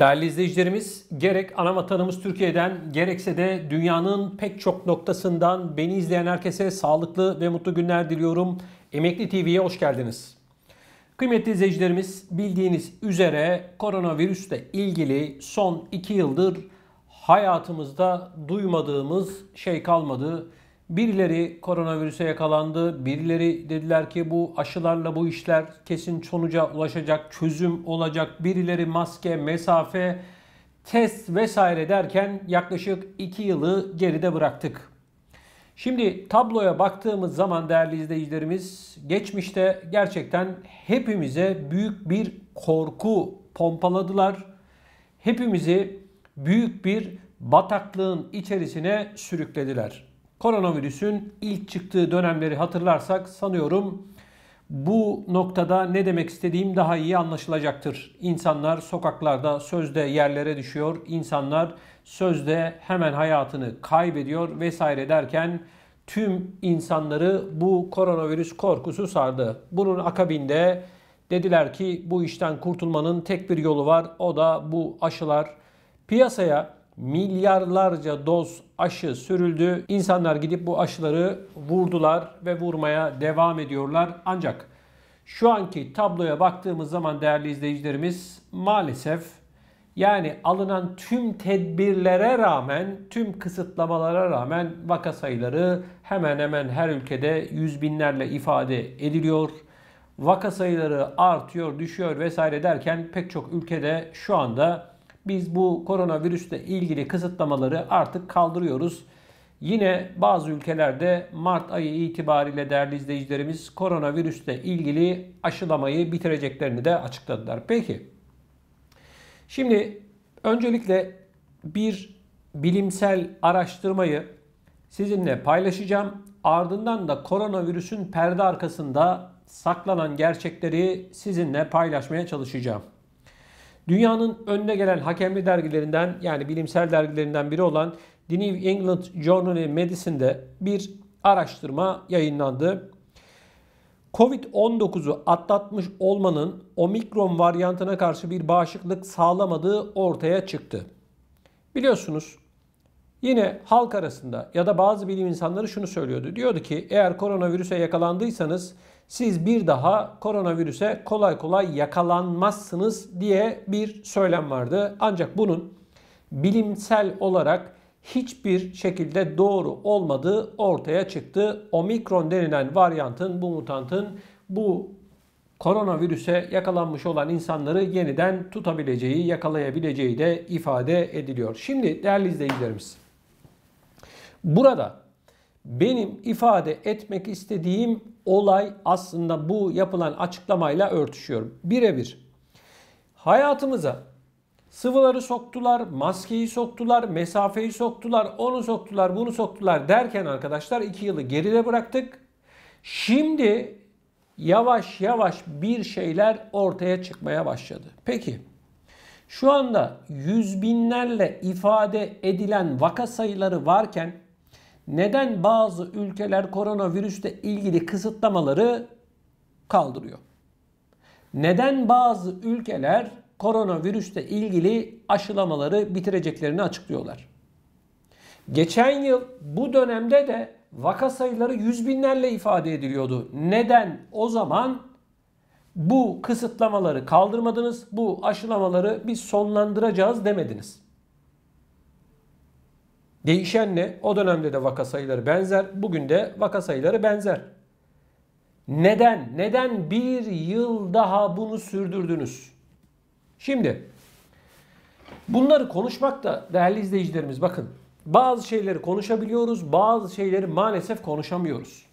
Değerli izleyicilerimiz, gerek ana vatanımız Türkiye'den gerekse de dünyanın pek çok noktasından beni izleyen herkese sağlıklı ve mutlu günler diliyorum. Emekli TV'ye hoş geldiniz. Kıymetli izleyicilerimiz, bildiğiniz üzere koronavirüsle ilgili son 2 yıldır hayatımızda duymadığımız şey kalmadı. Birileri koronavirüse yakalandı. Birileri dediler ki bu aşılarla bu işler kesin sonuca ulaşacak, çözüm olacak. Birileri maske, mesafe, test vesaire derken yaklaşık 2 yılı geride bıraktık. Şimdi tabloya baktığımız zaman değerli izleyicilerimiz geçmişte gerçekten hepimize büyük bir korku pompaladılar. Hepimizi büyük bir bataklığın içerisine sürüklediler. Koronavirüsün ilk çıktığı dönemleri hatırlarsak sanıyorum bu noktada ne demek istediğim daha iyi anlaşılacaktır. İnsanlar sokaklarda sözde yerlere düşüyor. İnsanlar sözde hemen hayatını kaybediyor vesaire derken tüm insanları bu koronavirüs korkusu sardı. Bunun akabinde dediler ki bu işten kurtulmanın tek bir yolu var. O da bu aşılar. Piyasaya milyarlarca doz aşı sürüldü. İnsanlar gidip bu aşıları vurdular ve vurmaya devam ediyorlar. Ancak şu anki tabloya baktığımız zaman değerli izleyicilerimiz maalesef yani alınan tüm tedbirlere rağmen, tüm kısıtlamalara rağmen vaka sayıları hemen hemen her ülkede yüz binlerle ifade ediliyor. Vaka sayıları artıyor, düşüyor vesaire derken pek çok ülkede şu anda biz bu koronavirüsle ilgili kısıtlamaları artık kaldırıyoruz. Yine bazı ülkelerde Mart ayı itibariyle değerli izleyicilerimiz koronavirüsle ilgili aşılamayı bitireceklerini de açıkladılar. Peki. Şimdi öncelikle bir bilimsel araştırmayı sizinle paylaşacağım. Ardından da koronavirüsün perde arkasında saklanan gerçekleri sizinle paylaşmaya çalışacağım. Dünyanın önüne gelen hakemli dergilerinden yani bilimsel dergilerinden biri olan The New England Journal of Medicine'de bir araştırma yayınlandı. Covid-19'u atlatmış olmanın omikron varyantına karşı bir bağışıklık sağlamadığı ortaya çıktı. Biliyorsunuz yine halk arasında ya da bazı bilim insanları şunu söylüyordu. Diyordu ki eğer koronavirüse yakalandıysanız siz bir daha koronavirüse kolay kolay yakalanmazsınız diye bir söylem vardı. Ancak bunun bilimsel olarak hiçbir şekilde doğru olmadığı ortaya çıktı. Omikron denilen varyantın, bu mutantın bu koronavirüse yakalanmış olan insanları yeniden tutabileceği, yakalayabileceği de ifade ediliyor. Şimdi değerli izleyicilerimiz, burada benim ifade etmek istediğim olay aslında bu yapılan açıklamayla örtüşüyor. Birebir. Hayatımıza sıvıları soktular, maskeyi soktular, mesafeyi soktular, onu soktular, bunu soktular derken arkadaşlar 2 yılı geride bıraktık. Şimdi yavaş yavaş bir şeyler ortaya çıkmaya başladı. Peki şu anda yüz binlerle ifade edilen vaka sayıları varken neden bazı ülkeler koronavirüsle ilgili kısıtlamaları kaldırıyor? Neden bazı ülkeler koronavirüsle ilgili aşılamaları bitireceklerini açıklıyorlar? Geçen yıl bu dönemde de vaka sayıları yüz binlerle ifade ediliyordu. Neden o zaman bu kısıtlamaları kaldırmadınız, bu aşılamaları biz sonlandıracağız demediniz? Değişen ne? O dönemde de vaka sayıları benzer. Bugün de vaka sayıları benzer. Neden? Neden bir yıl daha bunu sürdürdünüz? Şimdi bunları konuşmak da değerli izleyicilerimiz bakın bazı şeyleri konuşabiliyoruz, bazı şeyleri maalesef konuşamıyoruz.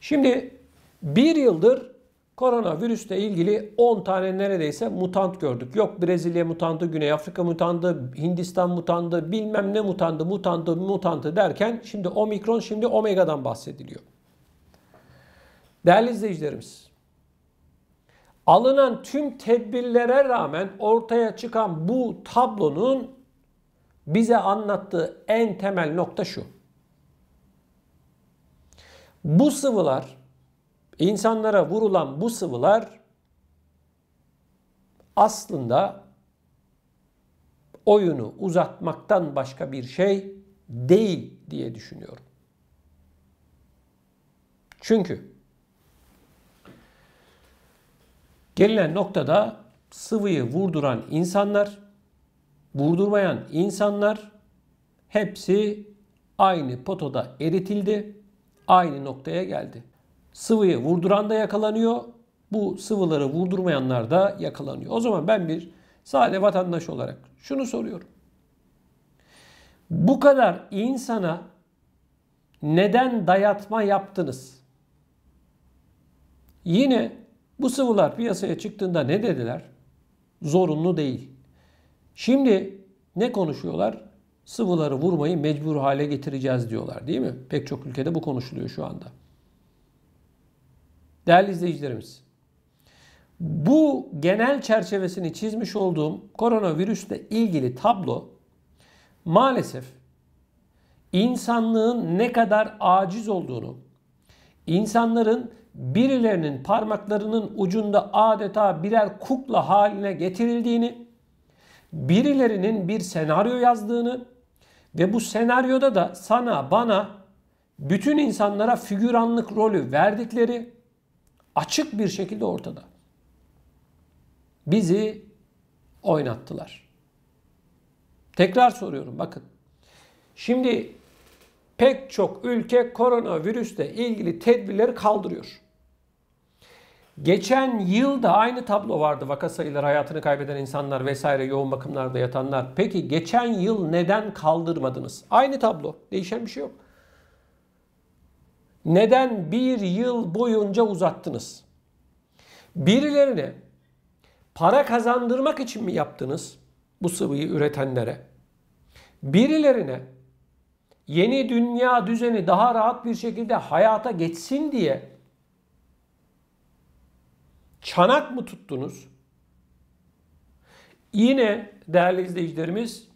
Şimdi bir yıldır Koronavirüsle ilgili 10 tane neredeyse mutant gördük. Yok Brezilya mutandı, Güney Afrika mutandı, Hindistan mutandı, bilmem ne mutandı, mutandı, mutandı derken şimdi omikron, şimdi omega'dan bahsediliyor. Değerli izleyicilerimiz, alınan tüm tedbirlere rağmen ortaya çıkan bu tablonun bize anlattığı en temel nokta şu. Bu sıvılar İnsanlara vurulan bu sıvılar aslında oyunu uzatmaktan başka bir şey değil diye düşünüyorum. Çünkü gelinen noktada sıvıyı vurduran insanlar, vurdurmayan insanlar hepsi aynı potoda eritildi, aynı noktaya geldi. Sıvıyı vurduran da yakalanıyor, bu sıvıları vurdurmayanlar da yakalanıyor. O zaman ben bir sade vatandaş olarak şunu soruyorum. Bu kadar insana neden dayatma yaptınız? Yine bu sıvılar piyasaya çıktığında ne dediler? Zorunlu değil. Şimdi ne konuşuyorlar? Sıvıları vurmayı mecbur hale getireceğiz diyorlar değil mi? Pek çok ülkede bu konuşuluyor şu anda. Değerli izleyicilerimiz, bu genel çerçevesini çizmiş olduğum koronavirüsle ilgili tablo maalesef insanlığın ne kadar aciz olduğunu, insanların birilerinin parmaklarının ucunda adeta birer kukla haline getirildiğini, birilerinin bir senaryo yazdığını ve bu senaryoda da sana, bana, bütün insanlara figüranlık rolü verdikleri açık bir şekilde ortada. Bizi oynattılar. Tekrar soruyorum bakın. Şimdi pek çok ülke koronavirüsle ilgili tedbirleri kaldırıyor. Geçen yıl da aynı tablo vardı. Vaka sayıları, hayatını kaybeden insanlar vesaire, yoğun bakımlarda yatanlar. Peki geçen yıl neden kaldırmadınız? Aynı tablo. Değişen bir şey yok. Neden bir yıl boyunca uzattınız? Birilerine para kazandırmak için mi yaptınız bu sıvıyı üretenlere? Birilerine yeni dünya düzeni daha rahat bir şekilde hayata geçsin diye çanak mı tuttunuz? Yine değerli izleyicilerimiz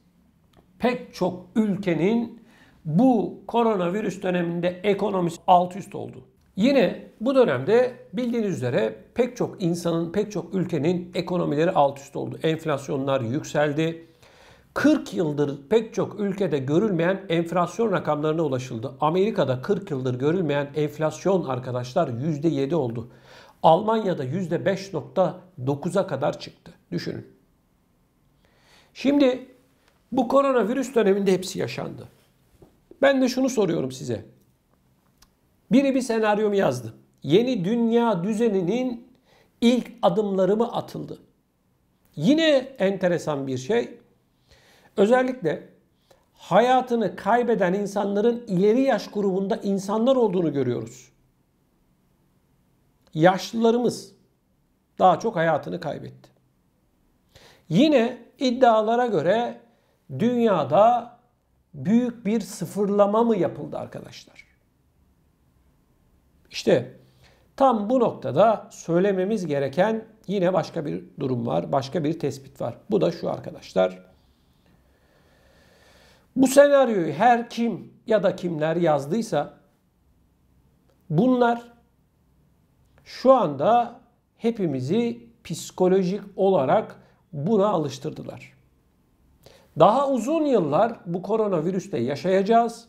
pek çok ülkenin bu koronavirüs döneminde ekonomisi alt üst oldu. Yine bu dönemde bildiğiniz üzere pek çok insanın, pek çok ülkenin ekonomileri alt üst oldu. Enflasyonlar yükseldi. 40 yıldır pek çok ülkede görülmeyen enflasyon rakamlarına ulaşıldı. Amerika'da 40 yıldır görülmeyen enflasyon arkadaşlar %7 oldu. Almanya'da %5.9'a kadar çıktı. Düşünün. Şimdi bu koronavirüs döneminde hepsi yaşandı. Ben de şunu soruyorum size. Biri bir senaryomu yazdı. Yeni dünya düzeninin ilk adımları mı atıldı? Yine enteresan bir şey. Özellikle hayatını kaybeden insanların ileri yaş grubunda insanlar olduğunu görüyoruz yaşlılarımız daha çok hayatını kaybetti. Yine iddialara göre dünyada büyük bir sıfırlama mı yapıldı arkadaşlar? İşte tam bu noktada söylememiz gereken yine başka bir durum var, başka bir tespit var. Bu da şu arkadaşlar. Bu senaryoyu her kim ya da kimler yazdıysa bunlar şu anda hepimizi psikolojik olarak buna alıştırdılar. Daha uzun yıllar bu koronavirüste yaşayacağız.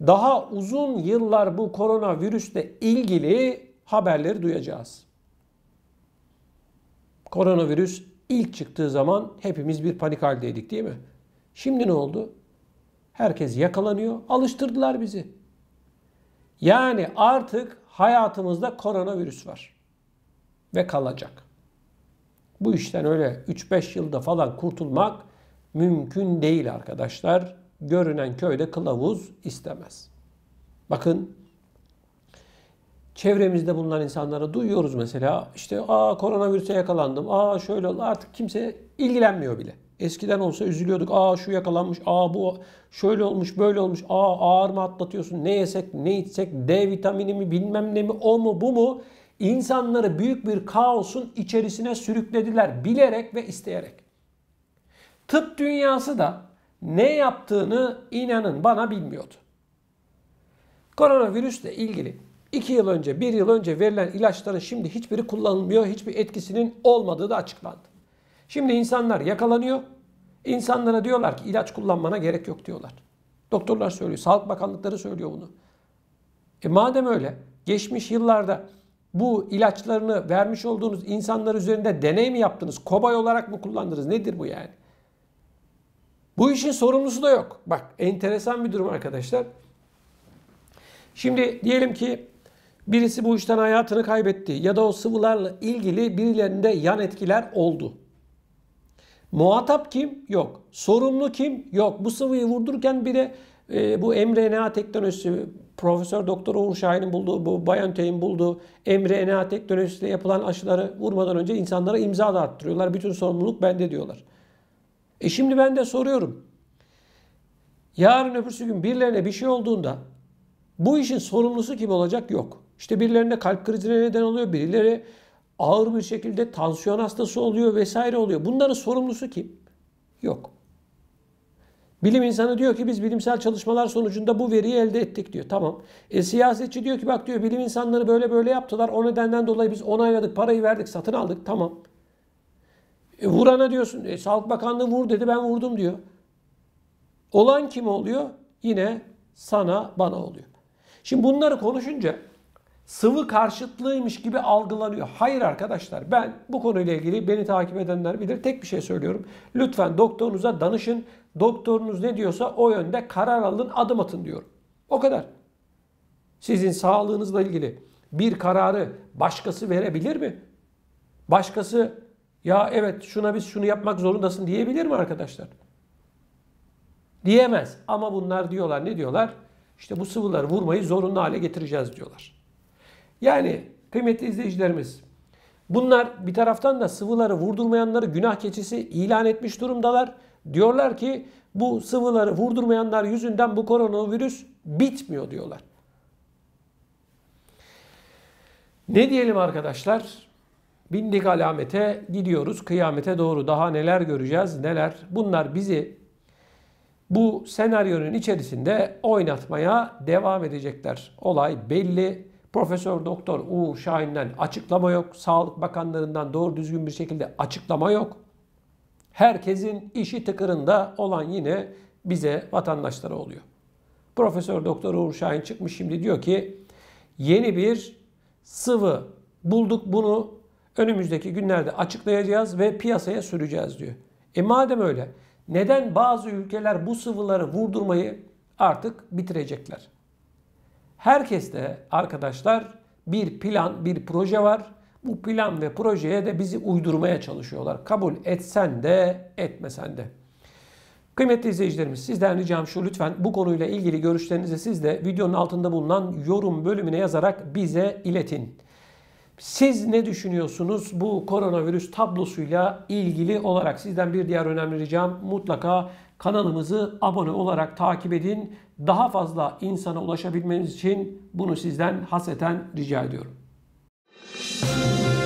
Daha uzun yıllar bu koronavirüsle ilgili haberleri duyacağız. Koronavirüs ilk çıktığı zaman hepimiz bir panik haldeydik değil mi? Şimdi ne oldu? Herkes yakalanıyor. Alıştırdılar bizi. Yani artık hayatımızda koronavirüs var. Ve kalacak. Bu işten öyle 3-5 yılda falan kurtulmak mümkün değil arkadaşlar. Görünen köyde kılavuz istemez. Bakın çevremizde bulunan insanlara duyuyoruz mesela işte aa koronavirüse yakalandım. Aa şöyle oldu. Artık kimse ilgilenmiyor bile. Eskiden olsa üzülüyorduk. Aa şu yakalanmış. Aa bu şöyle olmuş, böyle olmuş. Aa ağır mı atlatıyorsun? Ne yesek, ne içsek? D vitamini mi, bilmem ne mi, o mu, bu mu? İnsanları büyük bir kaosun içerisine sürüklediler bilerek ve isteyerek. Tıp dünyası da ne yaptığını inanın bana bilmiyordu. Koronavirüsle ilgili 2 yıl önce, 1 yıl önce verilen ilaçların şimdi hiçbiri kullanılmıyor, hiçbir etkisinin olmadığı da açıklandı. Şimdi insanlar yakalanıyor. İnsanlara diyorlar ki ilaç kullanmana gerek yok diyorlar. Doktorlar söylüyor. Sağlık Bakanlıkları söylüyor bunu. E madem öyle geçmiş yıllarda bu ilaçlarını vermiş olduğunuz insanlar üzerinde deney mi yaptınız? Kobay olarak mı kullandınız? Nedir bu yani? Bu işin sorumlusu da yok. Bak enteresan bir durum arkadaşlar. Şimdi diyelim ki birisi bu işten hayatını kaybetti ya da o sıvılarla ilgili birilerinde yan etkiler oldu. Muhatap kim? Yok. Sorumlu kim? Yok. Bu sıvıyı vurdururken bir de e, bu mRNA teknolojisi Profesör Doktor Uğur Şahin'in bulduğu, bu BioNTech'in bulduğu mRNA teknolojisiyle yapılan aşıları vurmadan önce insanlara imza da arttırıyorlar. Bütün sorumluluk bende diyorlar. E şimdi ben de soruyorum. Yarın öbürsü gün birilerine bir şey olduğunda bu işin sorumlusu kim olacak? Yok. İşte birilerine kalp krizine neden oluyor. Birileri ağır bir şekilde tansiyon hastası oluyor vesaire oluyor. Bunların sorumlusu kim? Yok. Bilim insanı diyor ki biz bilimsel çalışmalar sonucunda bu veriyi elde ettik diyor. Tamam. E, siyasetçi diyor ki bak diyor bilim insanları böyle böyle yaptılar. O nedenden dolayı biz onayladık, parayı verdik, satın aldık. Tamam. E, vurana diyorsun. E, Sağlık Bakanlığı vur dedi ben vurdum diyor. Olan kim oluyor? Yine sana bana oluyor. Şimdi bunları konuşunca sıvı karşıtlığıymış gibi algılanıyor. Hayır arkadaşlar ben bu konuyla ilgili beni takip edenler bilir. Tek bir şey söylüyorum. Lütfen doktorunuza danışın. Doktorunuz ne diyorsa o yönde karar alın, adım atın diyorum. O kadar. Sizin sağlığınızla ilgili bir kararı başkası verebilir mi? Başkası ya evet şuna biz şunu yapmak zorundasın diyebilir mi arkadaşlar? Diyemez. Ama bunlar diyorlar ne diyorlar? İşte bu sıvıları vurmayı zorunlu hale getireceğiz diyorlar. Yani kıymetli izleyicilerimiz bunlar bir taraftan da sıvıları vurdurmayanları günah keçisi ilan etmiş durumdalar. Diyorlar ki bu sıvıları vurdurmayanlar yüzünden bu koronavirüs bitmiyor diyorlar. Ne diyelim arkadaşlar? Bindik alamete gidiyoruz kıyamete doğru. Daha neler göreceğiz neler. Bunlar bizi bu senaryonun içerisinde oynatmaya devam edecekler. Olay belli. Profesör Doktor Uğur Şahin'den açıklama yok. Sağlık Bakanlarından doğru düzgün bir şekilde açıklama yok. Herkesin işi tıkırında olan yine bize vatandaşlara oluyor. Profesör Doktor Uğur Şahin çıkmış şimdi diyor ki yeni bir sıvı bulduk bunu önümüzdeki günlerde açıklayacağız ve piyasaya süreceğiz diyor. E madem öyle neden bazı ülkeler bu sıvıları vurdurmayı artık bitirecekler? Herkeste arkadaşlar bir plan, bir proje var. Bu plan ve projeye de bizi uydurmaya çalışıyorlar. Kabul etsen de etmesen de. Kıymetli izleyicilerimiz sizden ricam şu lütfen bu konuyla ilgili görüşlerinizi siz de videonun altında bulunan yorum bölümüne yazarak bize iletin. Siz ne düşünüyorsunuz bu koronavirüs tablosuyla ilgili olarak sizden bir diğer önemli ricam mutlaka kanalımızı abone olarak takip edin. Daha fazla insana ulaşabilmeniz için bunu sizden haseten rica ediyorum. Müzik